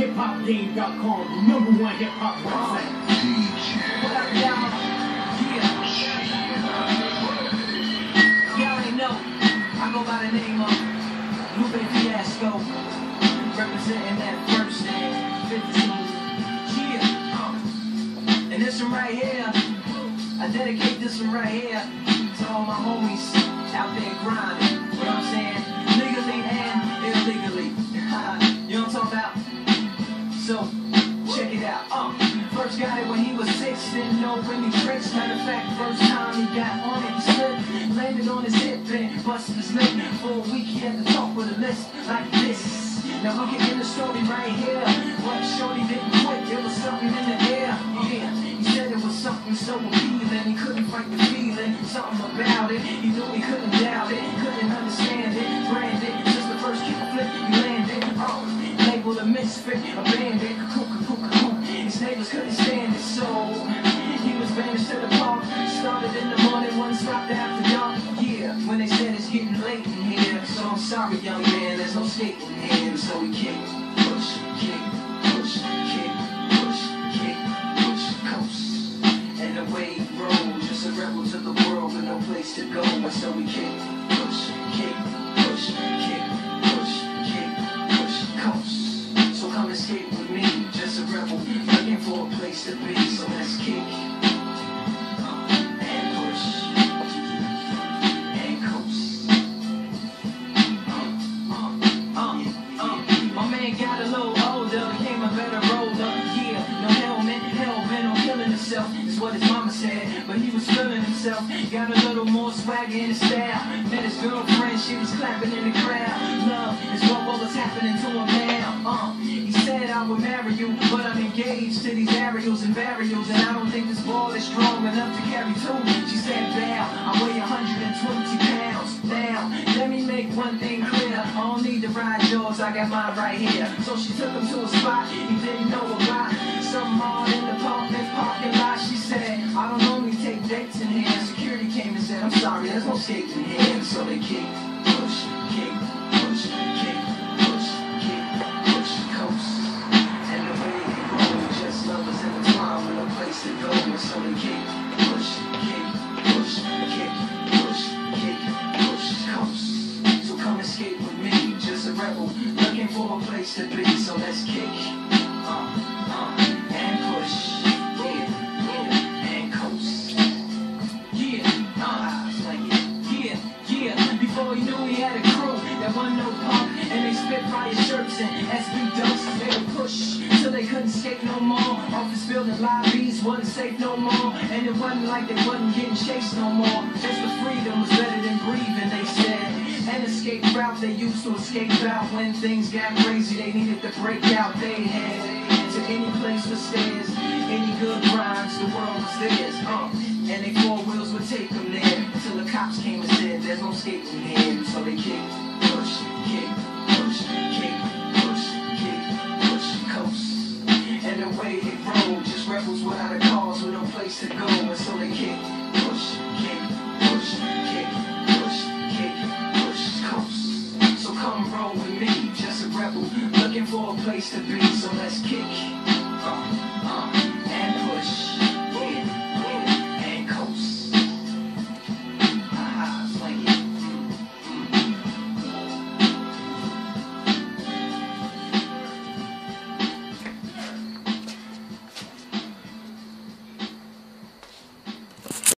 HipHopGame.com, number one hip hop website. What up, y'all? Yeah. Y'all already know. I go by the name of Lupe Fiasco. Representing that first and 15. Yeah. And this one right here, I dedicate this one right here to all my homies out there grinding. You know what I'm saying? And illegally. So, check it out. Uh, first got it when he was six, didn't know any tricks. Matter of fact, first time he got on it, he slipped, landed on his hip and busted his lip. For a week, he had to talk with a list like this. Now get in the story right here. But Shorty didn't quit, there was something in the air. Yeah, he said it was something so appealing. He couldn't fight the feeling, something about it. He knew he couldn't doubt it, neighbors couldn't stand it, so he was banished to the park. Started in the morning, one stopped after dark. Yeah, when they said it's getting late in here. So I'm sorry, young man, there's no skating here. So we kick, push, kick, push, kick, push, kick, push, coast. And away he rolled, just a rebel to the world with no place to go. And so we kick, said. But he was feeling himself, got a little more swagger in his style. Met his girlfriend, she was clapping in the crowd. Love is what was happening to him now. Uh, he said I would marry you, but I'm engaged to these aerials and burials, and I don't think this ball is strong enough to carry two. She said, Bow, I weigh 120 pounds. Now, let me make one thing clear. I don't need to ride yours, I got mine right here. So she took him to a spot he didn't know about. Some hard I'm sorry, there's no skating here. And so they kick, push, kick, push, kick, push, kick, push, coast. And the way it goes, just lovers in the twine with no place to go. And so they kick, push, kick, push, kick, push, kick, push, coast. So come escape with me, just a rebel, looking for a place to be. So let's kick, Before he knew he had a crew that wasn't no punk, and they spit fire shirts and SB dunks. They would push till they couldn't skate no more. Office building lobbies wasn't safe no more, and it wasn't like they wasn't getting chased no more. Just the freedom was better than breathing, they said. An escape route they used to escape out when things got crazy. They needed to break out. They had to any place with stairs, any good rhymes. The world was theirs. Uh, and they four wheels would take them there cops came and said there's no skating here, so they kicked, push, kick, push, kick, push, kick, push, coast. And the way it rolled, just rebels without a cause with no place to go, and so they kicked, push, kick, push, kick, push, kick, push, coast. So come roll with me, just a rebel, looking for a place to be, so let's kick. Uh, uh.